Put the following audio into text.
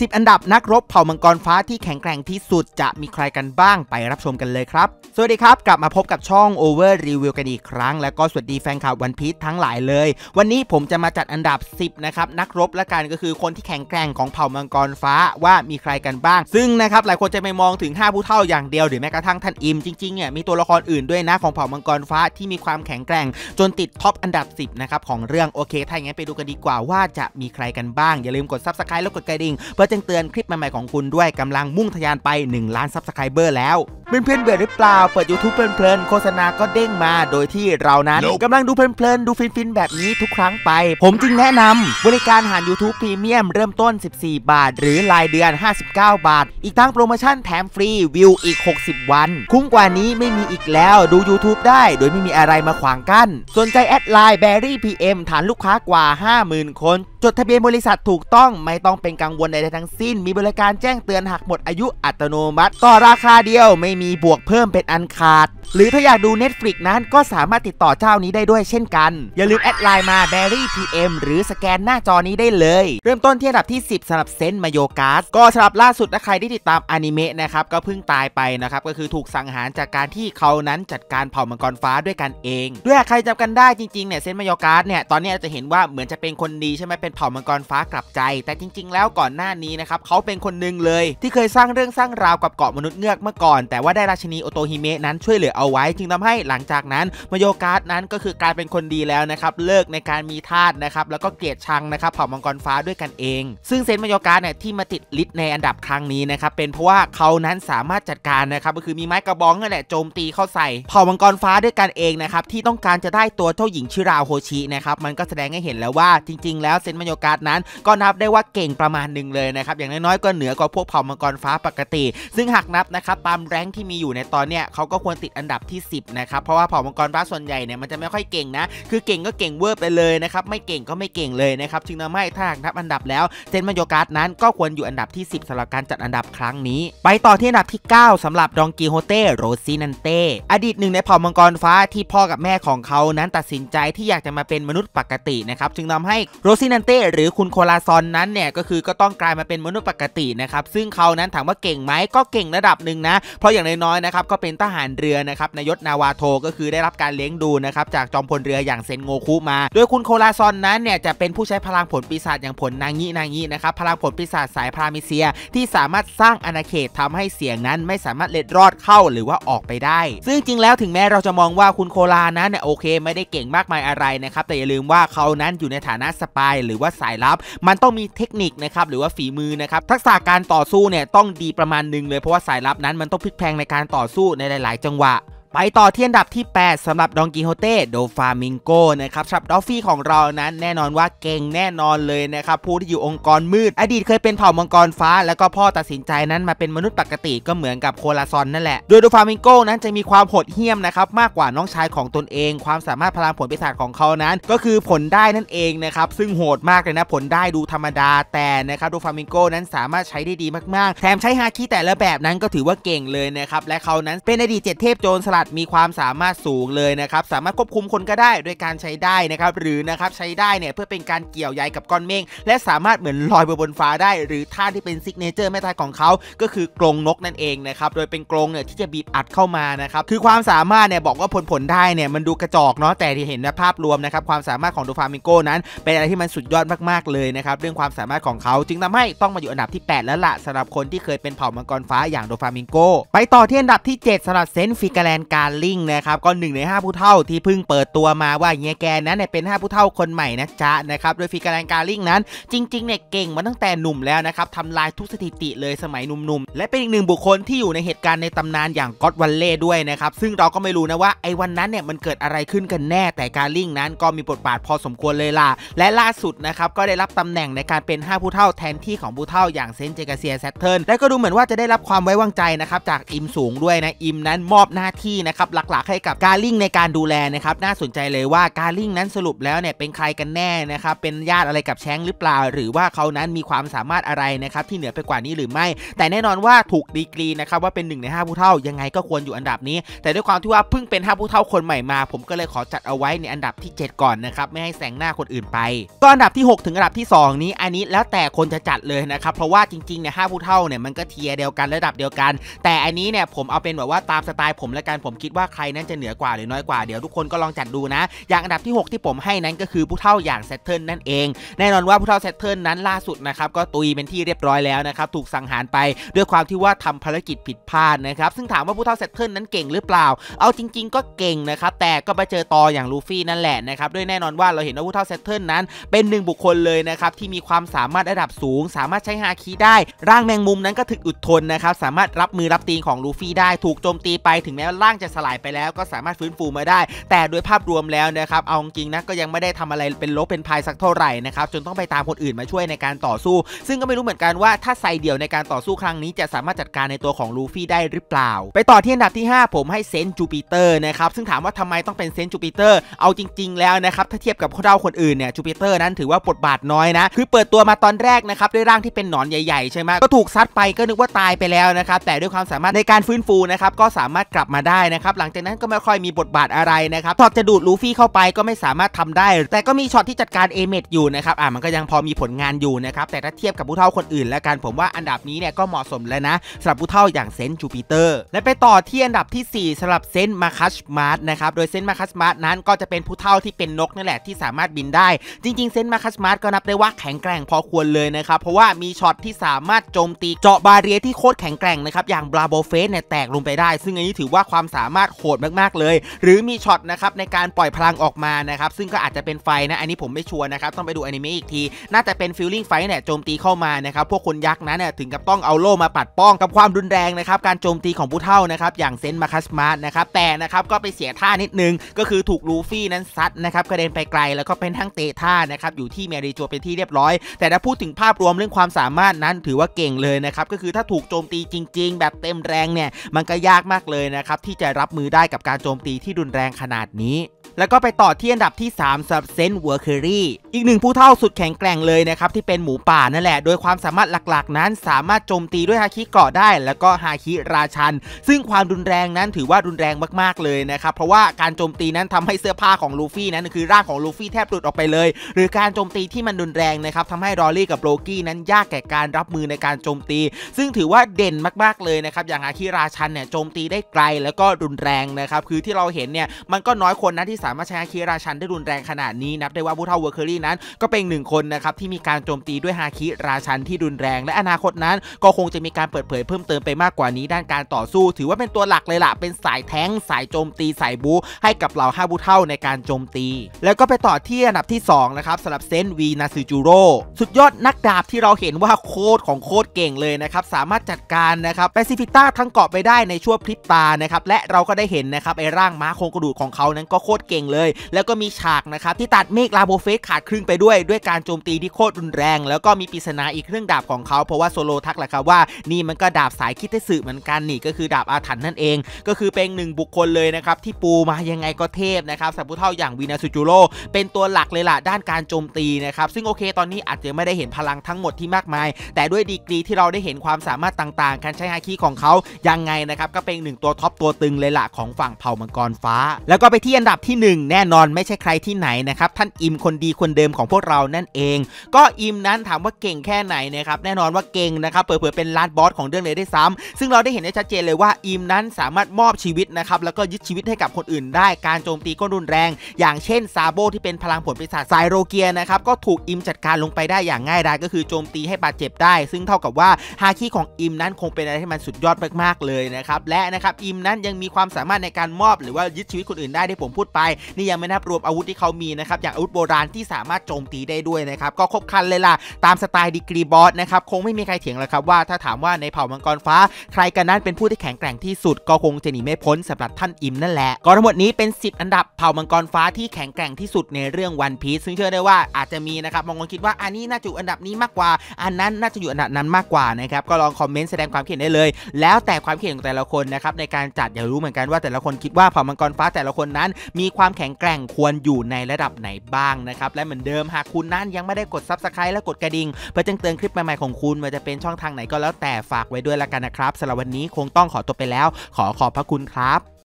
10 อันดับนักรบเผ่ามังกรฟ้าที่แข็งแกร่งที่สุดจะมีใครกันบ้างไปรับชมกันเลยครับ สวัสดีครับ กลับมาพบกับช่อง Over Review กันอีกครั้ง แล้วก็สวัสดีแฟนคลับวันพี e ทั้งหลายเลย วันนี้ผมจะมาจัดอันดับ 10 นะครับ นักรบละกันก็คือคนที่แข็งแกร่งของเผ่ามังกรฟ้าว่ามีใครกันบ้าง ซึ่งนะครับหลายคนจะไปมองถึง 5 ผู้เท่าอย่างเดียวหรือแม้กระทั่งท่านอิมจริงๆเนี่ยมีตัวละครอื่นด้วยนะของเผ่ามังกรฟ้าที่มีความแข็งแกร่ง จนติดท็อปอันดับ 10นะครับของเรื่องโอเคถ้าอย่างนั้นไปดูกันดีกว่าว่าจะมีใครกันบ้างอย่าลืมกด Subscribe แล้วกดกระดิ่งเพื่อแจ้งเตือนคลิปใหม่ๆของคุณด้วยกำลังมุ่งทะยานไป 1 ล้าน subscriber แล้วเพื่อนๆเบื่อหรือเปล่า เปิด YouTube เพลินๆโฆษณาก็เด้งมาโดยที่เรานั้น Nope กำลังดูเพลินๆดูฟินๆแบบนี้ทุกครั้งไป ผมจึงแนะนำบริการหาร YouTube พรีเมียมเริ่มต้น 14 บาท หรือรายเดือน 59 บาท อีกทั้งโปรโมชั่นแถมฟรีวิวอีก 60 วัน คุ้มกว่านี้ไม่มีอีกแล้วดู YouTube ได้ โดยไม่มีอะไรมาขวางกั้นสนใจ add LINE Berry PM ฐานลูกค้ากว่า 50,000 คนจดทะเบียนบริษัทถูกต้องไม่ต้องเป็นกังวลใดๆทั้งสิ้น มีบริการแจ้งเตือนหากหมดอายุอัตโนมัติ ต่อราคาเดียวไม่มีบวกเพิ่มเป็นอันขาด หรือถ้าอยากดู Netflix นั้นก็สามารถติดต่อเจ้านี้ได้ด้วยเช่นกัน อย่าลืม add LINE มา Berry PM หรือสแกนหน้าจอนี้ได้เลย เริ่มต้นที่อันดับที่ 10สำหรับเซนต์มาโยกาสก็สำหรับล่าสุดถ้าใครที่ติดตามอนิเมะนะครับก็เพิ่งตายไปนะครับก็คือถูกสังหารจากการที่เขานั้นจัดการเผ่ามังกรฟ้าด้วยกันเอง ด้วยใครจำกันได้จริงๆเนี่ยเซนต์มาโยกาสเนี่ยตอนนี้จะเห็นว่าเหมือนจะเป็นคนดีใช่ไหมเป็นเผ่ามังกรฟ้ากลับใจ แต่จริง ๆ แล้วก่อนหน้านี้นะครับเขาเป็นคนหนึ่งเลย ที่เคยสร้างเรื่องสร้างราวกับเกาะมนุษย์เงือกเมื่อก่อน แต่ว่าได้ราชินีโอโตฮิเมะนั้นช่วยเหลือเอาไว้ จึงทำให้หลังจากนั้นมาโยกาสนั้นก็คือกลายเป็นคนดีแล้วนะครับเลิกในการมีทาสนะครับแล้วก็เกลียดชังนะครับเผ่ามังกรฟ้าด้วยกันเอง ซึ่งเซนมาโยกาสเนี่ยที่มาติด list ในอันดับครั้งนี้นะครับเป็นเพราะว่าเขานั้นสามารถจัดการนะครับก็คือมีไม้กระบองนั่นแหละโจมตีเข้าใส่เผ่ามังกรฟ้าด้วยกันเองนะครับที่ต้องการจะได้ตัวเจ้าหญิงชิราโฮชินะครับมันก็แสดงให้เห็นแล้วว่าจริง ๆ แล้วเซนต์มาโยกาสนั้น ก็นับได้ว่าเก่งประมาณหนึ่งเลยนะครับ อย่างน้อยๆก็เหนือกว่าพวกเผ่ามังกรฟ้าปกติ ซึ่งหากนับนะครับตามแรงที่มีอยู่ในตอนเนี้ยเขาก็ควรติดอันดับที่ 10นะครับเพราะว่าเผ่ามังกรฟ้าส่วนใหญ่เนี่ยมันจะไม่ค่อยเก่งนะ คือเก่งก็เก่งเวอร์ไปเลยนะครับไม่เก่งก็ไม่เก่งเลยนะครับจึงทำให้ถ้าหากนับอันดับแล้วเซนมาโยกาสนั้นก็ควรอยู่อันดับที่ 10สำหรับการจัดอันดับครั้งนี้ ไปต่อที่อันดับที่ 9สำหรับดองกิโฮเต้โรซินันเต้อดีตหนึ่งในเผ่ามังกรฟ้าที่พ่อกับแม่ของเขานั้นตัดสินใจที่อยากจะมาเป็นมนุษย์ปกตินะครับจึงทำให้โรซินันเต้หรือคุณโคลาซอนนั้นเนี่ยก็คือก็ต้องกลายมาเป็นมนุษย์ปกตินะครับซึ่งเขานั้นถามว่าเก่งไหมก็เก่งระดับหนึ่งนะ เพราะอย่างน้อยๆนะครับก็เป็นทหารเรือนะครับในยศนาวาโทก็คือได้รับการเลี้ยงดูนะครับจากจอมพลเรืออย่างเซนโงคุมา โดยคุณโคลาซอนนั้นเนี่ยจะเป็นผู้ใช้พลังผลปีศาจอย่างผลนางงี้นางงี้นะครับพลังผลปีศาจสายพรามิเซีย ที่สามารถสร้างอาณาเขตทำให้เสียงนั้นไม่สามารถเล็ดรอดเข้าหรือว่าออกไปได้ ซึ่งจริงแล้วถึงแม้เราจะมองว่าคุณโคลานั้นเนี่ยโอเค ไม่ได้เก่งมากมายอะไรนะครับแต่อย่าลืมว่าเขานั้นอยู่ในฐานะสปายหรือว่าสายลับ มันต้องมีเทคนิคนะครับหรือว่าฝีมือนะครับทักษะการต่อสู้เนี่ยต้องดีประมาณหนึ่งเลยเพราะว่าสายลับนั้นมันต้องพลิกแพลงในการต่อสู้ในหลาย ๆ จังหวะ ไปต่อที่อันดับที่ 8สำหรับดองกิโฮเต้โดฟามิงโกนะครับสำหรับดอฟฟี่ของเรานั้นแน่นอนว่าเก่งแน่นอนเลยนะครับผู้ที่อยู่องค์กรมืด อดีตเคยเป็นเผ่ามังกรฟ้า แล้วก็พ่อตัดสินใจนั้นมาเป็นมนุษย์ปกติก็เหมือนกับโคลาซอนนั่นแหละ โดยโดฟามิงโกนั้นจะมีความโหดเหี้ยมนะครับมากกว่าน้องชายของตนเอง ความสามารถพลังผลปีศาจของเขานั้น ก็คือผลด้ายนั่นเองนะครับซึ่งโหดมากเลยนะผลด้ายดูธรรมดาแต่นะครับโดฟามิงโกนั้นสามารถใช้ได้ดีมากๆแถมใช้ฮาคิแต่ละแบบนั้นก็ถือว่าเก่งเลยนะครับและเขานั้นเป็นอดีตเจ็ดเทพโจรสลัดมีความสามารถสูงเลยนะครับสามารถควบคุมคนก็ได้โดยการใช้ด้ายนะครับหรือนะครับใช้ด้ายเนี่ยเพื่อเป็นการเกี่ยวใยกับก้อนเมฆและสามารถเหมือนลอยไปบนฟ้าได้ หรือท่าที่เป็น signature ไม้ตายของเขาก็คือกรงนกนั่นเองนะครับโดยเป็นกรงเนี่ยที่จะบีบอัดเข้ามานะครับคือความสามารถเนี่ยบอกว่าผลผลด้ายเนี่ยมันดูกระจอกเนาะแต่ที่เห็นภาพรวมนะครับความสามารถของโดฟามิงโกนั้น เป็นอะไรที่มันสุดยอดมากๆเลยนะครับเรื่องความสามารถของเขาจึงทำให้ต้องมาอยู่อันดับที่ 8 แล้วล่ะสำหรับคนที่เคยเป็นเผ่ามังกรฟ้าอย่างโดฟามิงโกไปต่อที่อันดับที่ 7สำหรับเซนฟิกาแลนกการลิงนะครับ ก็หนึ่งใน 5 ผู้เฒ่าที่เพิ่งเปิดตัวมาว่าเฮียแกนั้นเนี่ยเป็น 5 ผู้เฒ่าคนใหม่นะจ๊ะนะครับโดยฟิกาแลนการลิงนั้น จริงๆเนี่ยเก่งมาตั้งแต่หนุ่มแล้วนะครับทำลายทุกสถิติเลยสมัยหนุ่มๆ และเป็นอีกหนึ่งบุคคลที่อยู่ในเหตุการณ์ในตำนานอย่าง God Valley ด้วยนะครับซึ่งเราก็ไม่รู้นะว่าไอ้วันนั้นเนี่ยมันเกิดอะไรขึ้นกันแน่แต่การลิงนั้นก็มีบทบาทพอสมควรเลยล่ะและล่าสุดนะครับก็ได้รับตำแหน่งในการเป็น 5 ผู้เฒ่าแทนที่ของผู้เฒ่าอย่างเซนเจกาเซียแซตเทิร์นและก็ดูเหมือนว่าจะได้รับความไว้วางใจนะครับจากอิมสูงด้วยนะอิมนั้นมอบหน้าที่ที่นะครับหลักๆให้กับการลิงในการดูแลนะครับน่าสนใจเลยว่าการลิงนั้นสรุปแล้วเนี่ยเป็นใครกันแน่นะครับเป็นญาติอะไรกับแชงค์หรือเปล่า หรือว่าเขานั้นมีความสามารถอะไรนะครับที่เหนือไปกว่านี้หรือไม่ แต่แน่นอนว่าถูกดีกรีนะครับว่าเป็น1ใน5ผู้เฒ่ายังไงก็ควรอยู่อันดับนี้ แต่ด้วยความที่ว่าเพิ่งเป็น5ผู้เฒ่าคนใหม่มา ผมก็เลยขอจัดเอาไว้ในอันดับที่ 7 ก่อนนะครับไม่ให้แซงหน้าคนอื่นไปก็อันดับที่ 6 ถึงอันดับที่ 2 นี้อันนี้แล้วแต่คนจะจัดเลยนะครับเพราะว่าจริงๆเนี่ยห้าผู้เฒ่าเนี่ยมันก็ tier เดียวกันระดับเดียวกัน แต่อันนี้เนี่ยผมเอาเป็นแบบว่าตามสไตล์ผมแล้วกันผมคิดว่าใครนั้นจะเหนือกว่าหรือน้อยกว่าเดี๋ยวทุกคนก็ลองจัดดูนะ อย่างอันดับที่ 6 ที่ผมให้นั้นก็คือผู้เฒ่าอย่างแซทเทิร์นนั่นเอง แน่นอนว่าผู้เฒ่าแซทเทิร์นนั้นล่าสุดนะครับก็ตุยเป็นที่เรียบร้อยแล้วนะครับถูกสังหารไปด้วยความที่ว่าทำภารกิจผิดพลาดนะครับซึ่งถามว่าผู้เฒ่าแซทเทิร์นนั้นเก่งหรือเปล่า เอาจริง ๆ ก็เก่งนะครับแต่ก็ไปเจอตออย่างลูฟี่นั่นแหละนะครับด้วยแน่นอนว่าเราเห็นว่าผู้เฒ่าแซทเทิร์นนั้น เป็นหนึ่งบุคคลเลยนะครับที่มีความสามารถระดับสูง สามารถใช้ฮาคิได้ ร่างแมงมุมนั้นก็ถึกอดทนนะครับสามารถรับมือรับตีนของลูฟี่ได้ถูกโจมตีไปถึงแม้ว่าร่างจะสลายไปแล้วก็สามารถฟื้นฟูมาได้ แต่โดยภาพรวมแล้วนะครับเอาจริงนะก็ยังไม่ได้ทำอะไรเป็นโล้เป็นพายสักเท่าไหร่นะครับจนต้องไปตามคนอื่นมาช่วยในการต่อสู้ ซึ่งก็ไม่รู้เหมือนกันว่าถ้าใส่เดี่ยวในการต่อสู้ครั้งนี้จะสามารถจัดการในตัวของลูฟี่ได้หรือเปล่า ไปต่อที่อันดับที่ 5 ผมให้เซนจูปิเตอร์นะครับซึ่งถามว่าทำไมต้องเป็นเซนจูปิเตอร์เอาจริง ๆ แล้วนะครับถ้าเทียบกับเหล่าคนอื่นเนี่ยจูปิเตอร์นั้นถือว่าบทบาทน้อยนะคือเปิดตัวมาตอนแรกนะครับด้วยร่างที่เป็นหนอนใหญ่ๆใช่ไหมก็ถูกซัดไปก็นึกว่าตายไปแล้วนะครับแต่ด้วยความสามารถในการฟื้นฟูนะครับก็สามารถกลับมาได้นะครับหลังจากนั้นก็ไม่ค่อยมีบทบาทอะไรนะครับช็อตจะดูดลูฟี่เข้าไปก็ไม่สามารถทำได้ แต่ก็มีช็อตที่จัดการเอเมดอยู่นะครับอ่ามันก็ยังพอมีผลงานอยู่นะครับแต่ถ้าเทียบกับผู้เฒ่าคนอื่นแล้วกันผมว่าอันดับนี้เนี่ยก็เหมาะสมแล้วนะสำหรับผู้เฒ่าอย่างเซนจูปิเตอร์และไปต่อที่อันดับที่ 4สำหรับเซนมาคัสมาร์ตนะครับโดยเซนมาคัสมาร์ตนั้นก็จะเป็นผู้เฒ่าที่เป็นนกนั่นแหละที่สามารถบินได้ จริง ๆ เซนมาคัสมาร์ตก็นับได้ว่าแข็งแกร่งพอควรเลยนะครับเพราะว่ามีช็อตที่สามารถโจมตีเจาะ barrier ที่โคตรแข็งแกร่งนะครับอย่างลาโบเฟสเนี่ยแตกลงไปได้ ซึ่งอันนี้ถือว่าความสามารถโหดมากๆเลย หรือมีช็อตนะครับในการปล่อยพลังออกมานะครับซึ่งก็อาจจะเป็นไฟนะอันนี้ผมไม่ sure นะครับต้องไปดูอนิเมะอีกที น่าจะเป็น feeling ไฟเนี่ยโจมตีเข้ามานะครับพวกคนยักษ์นั้นเนี่ยถึงกับต้องเอาโล่มาปัดป้องกับความรุนแรงนะครับการโจมตีของผู้เฒ่านะครับอย่างเซนมาคัสมาร์นะครับแต่นะครับก็ไปเสียท่านิดนึง ก็คือถูกลูฟี่นั้นซัดนะครับกระเด็นไปไกลแล้วก็เป็นทั้งเตะท่านะครับอยู่ที่เมริโจเป็นที่เรียบร้อย แต่ถ้าพูดถึงภาพรวมเรื่องความสามารถนั้นถือว่าเก่งเลยนะครับก็คือถ้าถูกโจมตีจริง ๆ แบบเต็มแรงเนี่ยมันก็ยากมากเลยนะครับที่จะรับมือได้กับการโจมตีที่รุนแรงขนาดนี้ แล้วก็ไปต่อที่อันดับที่3สำหรับเซนต์เวอร์เคอรี่อีกหนึ่งผู้เฒ่าสุดแข็งแกร่งเลยนะครับที่เป็นหมูป่านั่นแหละ โดยความสามารถหลักๆ นั้นสามารถโจมตีด้วยฮาคิเกราะได้ แล้วก็ฮาคิราชัน ซึ่งความรุนแรงนั้นถือว่ารุนแรงมากๆเลยนะครับเพราะว่าการโจมตีนั้นทำให้เสื้อผ้าของลูฟี่นั้นคือร่างของลูฟี่แทบหลุดออกไปเลย หรือการโจมตีที่มันรุนแรงนะครับทำให้ดอรี่กับโบรกี้นั้นยากแก่การรับมือในการโจมตี ซึ่งถือว่าเด่นมากๆเลยนะครับอย่างฮาคิราชันเนี่ยโจมตีได้ไกลแล้วก็รุนแรงนะครับคือที่เราเห็นเนี่ยมันก็น้อยคนนะที่สามารถใช้ฮาคิราชันได้รุนแรงขนาดนี้นับได้ว่าผู้เฒ่าเวอร์เคอรี่นั้น ก็เป็นหนึ่งคนนะครับที่มีการโจมตีด้วยฮาคิราชันที่รุนแรง และอนาคตนั้น ก็คงจะมีการเปิดเผยเพิ่มเติมไปมากกว่านี้ด้านการต่อสู้ ถือว่าเป็นตัวหลักเลยล่ะเป็นสายแท้งสายโจมตีสายบูให้กับเหล่าห้าผู้เทาในการโจมตี แล้วก็ไปต่อที่อันดับที่2นะครับสำหรับเซนวีนาซูจูโร่สุดยอดนักดาบที่เราเห็นว่าโคตรของโคตรเก่งเลยนะครับสามารถจัดการนะครับแปซิฟิต้าทั้งเกาะไปได้ในชั่วพริบตานะครับและเราก็ได้เห็นนะครับไอ้ร่างม้าโครงกระดูกของเขานั้นก็โคตรเก่งเลย แล้วก็มีฉากนะครับที่ตัดเมฆลาโบเฟสขาดครึ่งไปด้วยด้วยการโจมตีที่โคตรรุนแรง แล้วก็มีปริศนาอีกเรื่องดาบของเขาเพราะว่าโซโลทักแหละครับว่านี่มันก็ดาบสายคิเท็ตสึเหมือนกันนี่ก็คือดาบอาถรรพ์นั่นเอง ก็คือเป็นหนึ่งบุคคลเลยนะครับที่ปูมายังไงก็เทพนะครับสำหรับผู้เฒ่าอย่างวีนาซูจูโร่เป็นตัวหลักเลยล่ะด้านการโจมตีนะครับซึ่งโอเคตอนนี้อาจจะไม่ได้เห็นพลังทั้งหมดที่มากมาย แต่ด้วยดีกรีที่เราได้เห็นความสามารถต่างๆ การใช้ฮาคิของเขายังไงนะครับก็เป็นหนึ่งตัว top ตัวตึงเลยล่ะของฝั่งเผ่ามังกรฟ้า แล้วก็ไปที่อันดับที่1 แน่นอนไม่ใช่ใครที่ไหนนะครับท่านอิมคนดีคนเดิมของพวกเรานั่นเอง ก็อิมนั้นถามว่าเก่งแค่ไหนนะครับแน่นอนว่าเก่งนะครับเปิดๆเป็นลาดบอสของเรื่องเลยได้ซ้ำซึ่งเราได้เห็นได้ชัดเจนเลยว่าอิมนั้นสามารถมอบชีวิตนะครับแล้วก็ยึดชีวิตให้กับคนอื่นได้การโจมตีก็รุนแรง อย่างเช่นซาโบที่เป็นพลังผลปีศาจไซโรเกียนะครับก็ถูกอิมจัดการลงไปได้อย่างง่ายดายก็คือโจมตีให้บาดเจ็บได้ ซึ่งเท่ากับว่าฮาคิของอิมนั้นคงเป็นอะไรที่มันสุดยอดมากๆเลยนะครับและนะครับอิมนั้นยังมีความสามารถในการมอบหรือว่ายึดชีวิตคนอื่นได้ที่ผมพูดไปนี่ยังไม่นับรวมอาวุธที่เขามีนะครับอย่างอาวุธโบราณที่สามารถโจมตีได้ด้วยนะครับก็ครบครันเลยล่ะตามสไตล์ดีกรีบอสนะครับคงไม่มีใครเถียงแล้วครับว่าถ้าถามว่าในเผ่ามังกรฟ้า ใครกันนั้นเป็นผู้ที่แข็งแกร่งที่สุด ก็คงจะหนีไม่พ้นสำหรับท่านอิมนั่นแหละก็ทั้งหมดนี้เป็น 10 อันดับเผ่ามังกรฟ้าที่แข็งแกร่งที่สุดในเรื่องวันพีซซึ่งเชื่อได้ว่าอาจจะมีนะครับบางคนคิดว่าอันนี้น่าจะอยู่อันดับนี้มากกว่า อันนั้นน่าจะอยู่อันดับนั้นมากกว่านะครับก็ลองคอมเมนต์แสดงความคิดเห็นได้เลย แล้วแต่ความคิดเห็นของแต่ละคนนะครับในการจัดอยากรู้เหมือนกันว่าแต่ละคนคิดว่าเผ่ามังกรฟ้าแต่ละคนนั้นมีความแข็งแกร่งควรอยู่ในระดับไหนบ้างนะครับ และเหมือนเดิมหากคุณนั้นยังไม่ได้กด s u b สไครต์และกดกระดิ่งเพื่อแจ้งเตือนคลิปใหม่ๆของคุณมันจะเป็นช่องทางไหนก็แล้วแต่ฝากไว้ด้วยละกันนะครับสำหรับวันนี้คงต้องขอตัวไปแล้ว ขอขอบพระคุณครับ